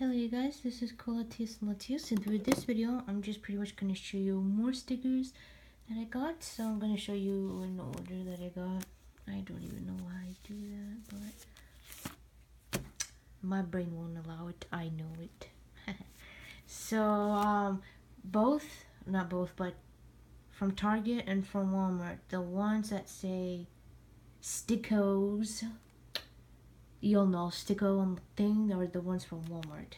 Hello you guys, this is CoolLatias Latios and with this video I'm just pretty much going to show you more stickers that I got. So I'm going to show you in order that I got. I don't even know why I do that, but my brain won't allow it. I know it. so um, both, not both, but from Target and from Walmart, the ones that say Stickos you'll know Sticko and thing are the ones from Walmart.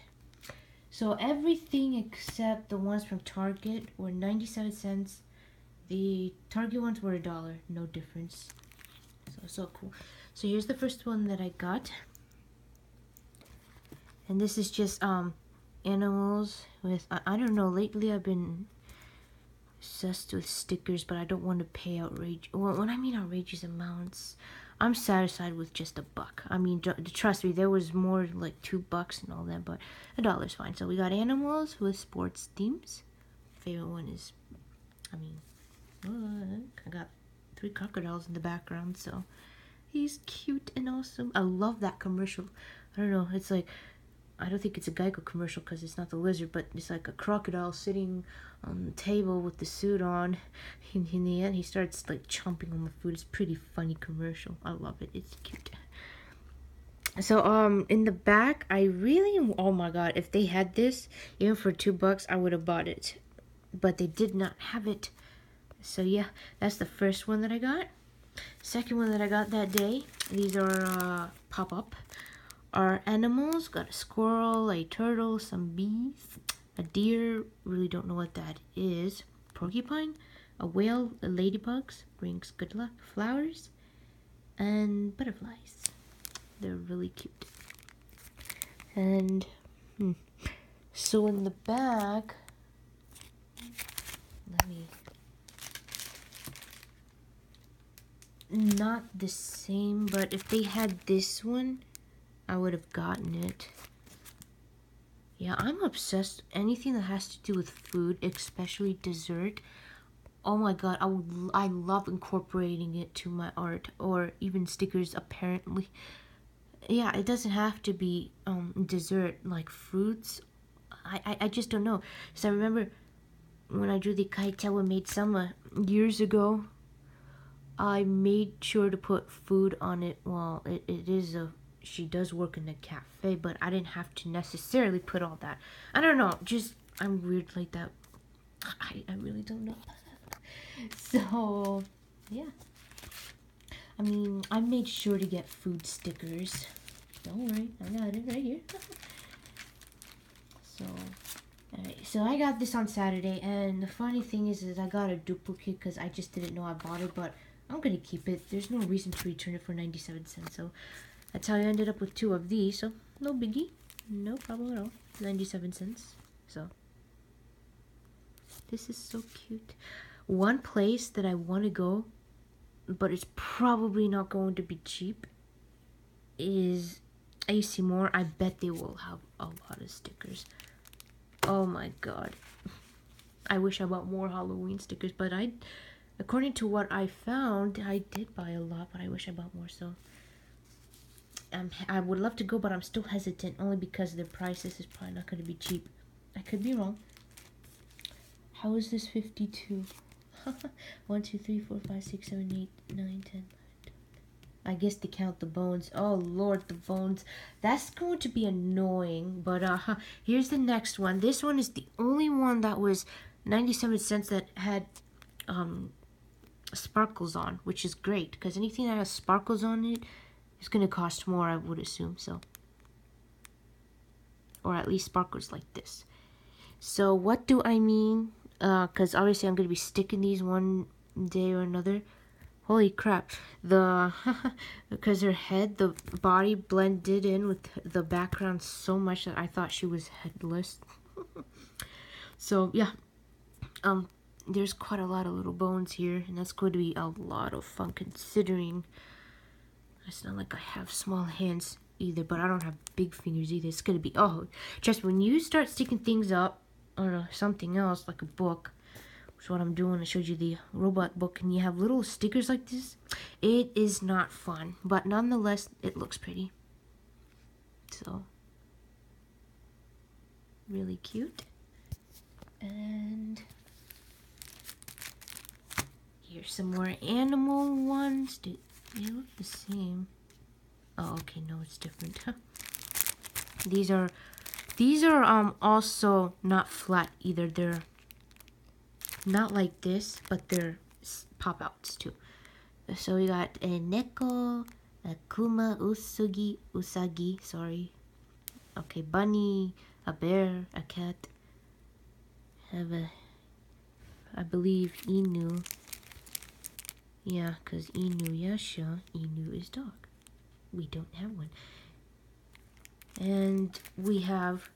So everything except the ones from Target were 97 cents. The Target ones were a dollar, no difference. So so cool. So here's the first one that I got. And this is just um animals with I, I don't know, lately I've been obsessed with stickers, but I don't want to pay outrageous well, when I mean outrageous amounts. I'm satisfied with just a buck. I mean, trust me, there was more like two bucks and all that, but a dollar's fine. So we got animals with sports themes. Favorite one is, I mean, look, I got three crocodiles in the background, so he's cute and awesome. I love that commercial. I don't know, it's like I don't think it's a Geico commercial because it's not the lizard, but it's like a crocodile sitting on the table with the suit on. In, in the end, he starts like chomping on the food. It's pretty funny commercial. I love it. It's cute. So um, in the back, I really oh my god, if they had this even for two bucks, I would have bought it, but they did not have it. So yeah, that's the first one that I got. Second one that I got that day. These are uh, pop up our animals got a squirrel, a turtle, some bees, a deer, really don't know what that is, porcupine, a whale, a ladybugs, brings good luck, flowers, and butterflies. They're really cute. And hmm, so in the back, let me not the same, but if they had this one, I would have gotten it. Yeah, I'm obsessed. Anything that has to do with food, especially dessert. Oh my god, I, would, I love incorporating it to my art or even stickers apparently. Yeah, it doesn't have to be um, dessert like fruits. I, I, I just don't know. So I remember when I drew the Kaichou wa Maid Sama years ago, I made sure to put food on it. Well, it, it is a she does work in a cafe, but I didn't have to necessarily put all that. I don't know, just I'm weird like that. I, I really don't know. so, yeah. I mean, I made sure to get food stickers. Don't worry, I got it right here. so, alright, so I got this on Saturday, and the funny thing is, is I got a duplicate because I just didn't know I bought it, but I'm gonna keep it. There's no reason to return it for 97 cents, so that's how I ended up with two of these, so no biggie. No problem at all. 97 cents. So, this is so cute. One place that I want to go, but it's probably not going to be cheap, is AC Moore. I bet they will have a lot of stickers. Oh my god. I wish I bought more Halloween stickers, but I, according to what I found, I did buy a lot, but I wish I bought more, so... I'm, I would love to go, but I'm still hesitant only because the prices is probably not going to be cheap. I could be wrong. How is this 52? 1, 2, 3, 4, 5, 6, 7, 8, 9, 10, I guess they count the bones. Oh lord, the bones. That's going to be annoying. But uh, here's the next one. This one is the only one that was 97 cents that had um, sparkles on, which is great. Because anything that has sparkles on it it's going to cost more, I would assume, so. Or at least sparklers like this. So what do I mean? Because uh, obviously I'm going to be sticking these one day or another. Holy crap. The, because her head, the body blended in with the background so much that I thought she was headless. so yeah, um, there's quite a lot of little bones here. And that's going to be a lot of fun considering it's not like I have small hands either, but I don't have big fingers either. It's gonna be, oh, just when you start sticking things up or something else, like a book, which is what I'm doing. I showed you the robot book, and you have little stickers like this. It is not fun, but nonetheless, it looks pretty. So, really cute. And here's some more animal ones. Do they look the same? Oh, okay, no, it's different. these are these are um also not flat either. They're not like this, but they're pop outs too. So we got a neko, a kuma, usugi, usagi, sorry. Okay, bunny, a bear, a cat. Have a, I believe, inu. Yeah, because inu yasha, inu is dog. We don't have one. And we have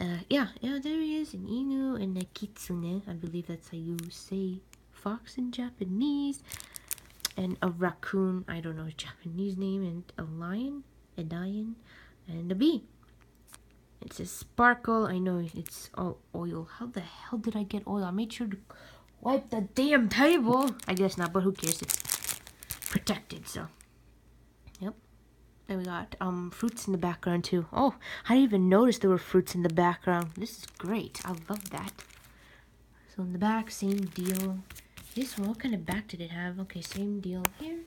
uh, yeah, yeah, there he is, an inu and a kitsune. I believe that's how you say fox in Japanese. And a raccoon, I don't know Japanese name, and a lion, a lion, and a bee. It says sparkle. I know it's all oil. How the hell did I get oil? I made sure to wipe the damn table. I guess not, but who cares? It's protected, so. Yep. Then we got um fruits in the background too. Oh, I didn't even notice there were fruits in the background. This is great. I love that. So in the back, same deal. This one, what kind of back did it have? Okay, same deal here.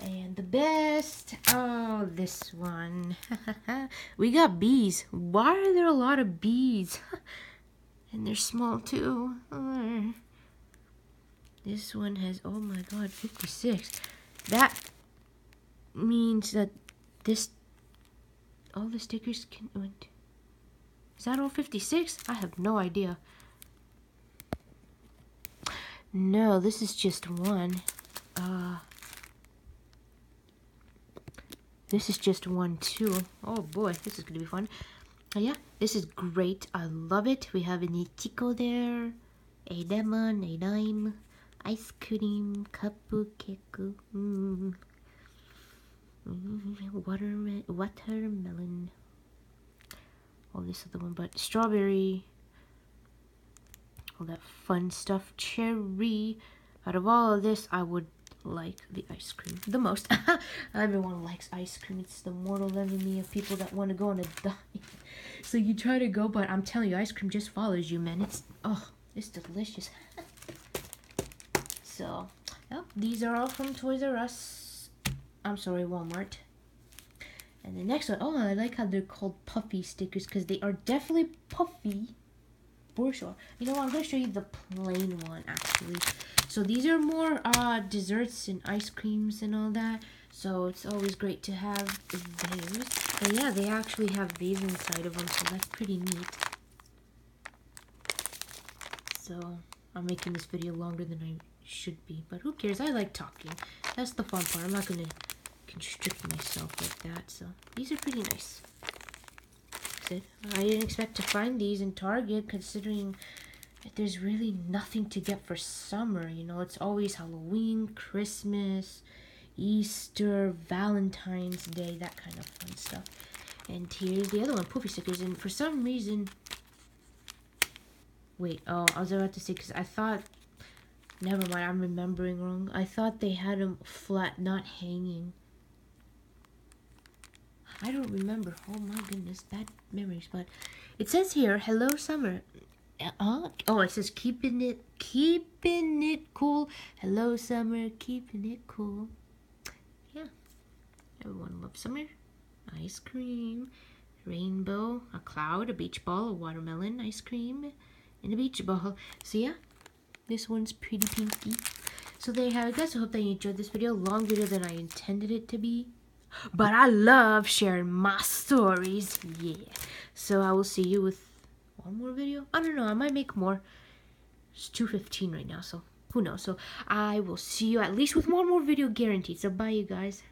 And the best, oh, this one. we got bees. Why are there a lot of bees? and they're small too. This one has, oh my god, 56. That means that this, all the stickers can, wait, is that all 56? I have no idea. No, this is just one. Uh, this is just one too. Oh boy, this is gonna be fun. Oh, yeah, this is great. I love it. We have an Ichigo there, a lemon, a lime, ice cream, cupcake, mm. Watermelon, watermelon. All this other one, but strawberry. All that fun stuff. Cherry. Out of all of this, I would like the ice cream the most. Everyone likes ice cream. It's the mortal enemy of people that want to go on a diet. so you try to go, but I'm telling you, ice cream just follows you, man. It's, oh, it's delicious. So, yep, these are all from Toys R Us. I'm sorry, Walmart. And the next one, oh, I like how they're called puffy stickers because they are definitely puffy for sure. You know what? I'm going to show you the plain one actually. So these are more uh, desserts and ice creams and all that. So it's always great to have those. But yeah, they actually have these inside of them, so that's pretty neat. So I'm making this video longer than I should be, but who cares? I like talking. That's the fun part. I'm not to constrict myself like that. So these are pretty nice. I didn't expect to find these in Target considering that there's really nothing to get for summer. You know, it's always Halloween, Christmas, Easter, Valentine's Day, that kind of fun stuff. And here's the other one, Poofy stickers. And for some reason, wait, oh, I was about to say, because I thought, never mind, I'm remembering wrong. I thought they had them flat, not hanging. I don't remember. Oh my goodness, bad memories. But it says here, "Hello, summer." Uh, oh, it says keeping it, keeping it cool. Hello, summer, keeping it cool. Yeah, everyone loves summer. Ice cream, rainbow, a cloud, a beach ball, a watermelon, ice cream, and a beach ball. So yeah, this one's pretty pinky. So there you have it, guys. I hope that you enjoyed this video. Long video than I intended it to be. But I love sharing my stories. Yeah. So I will see you with one more video. I don't know. I might make more. It's 2.15 right now, so who knows. So I will see you at least with one more video guaranteed. So bye, you guys.